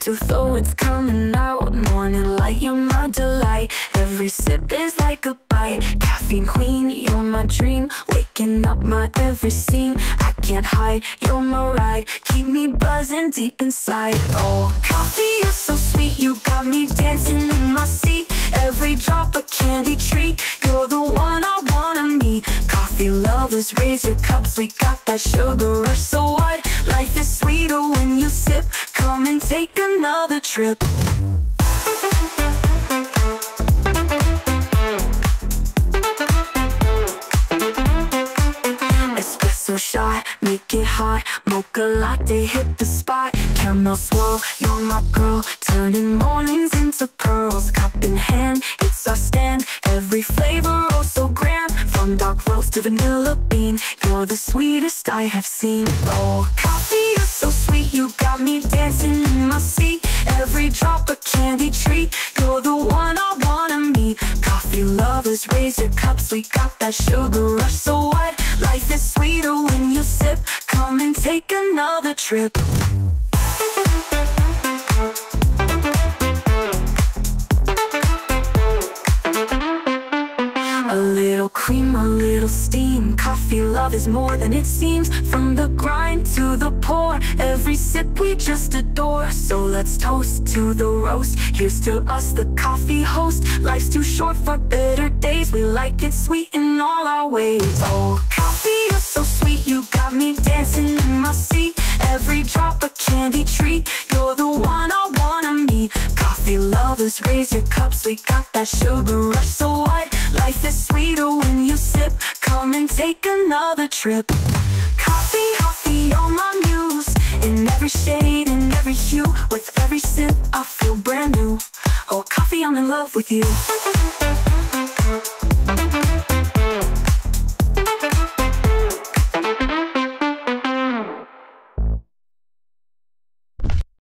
tooth, oh it's coming out. Morning light, you're my delight. Every sip is like a bite. Caffeine queen, you're my dream. Waking up my every scene. I can't hide, you're my ride. Keep me buzzing deep inside. Oh, coffee, you're so sweet You got me dancing in my seat. Every drop a candy treat You're the one I wanna meet. Coffee lovers, raise your cups. We got that sugar rush, so? Is sweeter when you sip. Come and take another trip. Espresso shot, make it hot. Mocha latte, hit the spot. Caramel swirl, you're my girl. Turning mornings into pearls. Cup in hand, it's our stand. Every flavor oh so grand. From dark roast to vanilla bean. You're the sweetest I have seen. Oh, coffee, so sweet. You got me dancing in my seat. Every drop a candy treat. You're the one I wanna meet. Coffee lovers, raise your cups. We got that sugar rush, so what? Life is sweeter when you sip. Come and take another trip A little cream, a little steam. Coffee love is more than it seems. From the grind to the pour Every sip we just adore. So let's toast to the roast. Here's to us, the coffee host. Life's too short for bitter days. We like it sweet in all our ways. Oh, coffee, you're so sweet. You got me dancing in my seat. Every drop a candy treat. You're the one I wanna meet. Coffee lovers, raise your cups. We got that sugar rush, so what? Life is sweeter when you sip. Come and take another trip. Coffee, coffee, you're my muse. In every shade, in every hue. With every sip, I feel brand new. Oh, coffee, I'm in love with you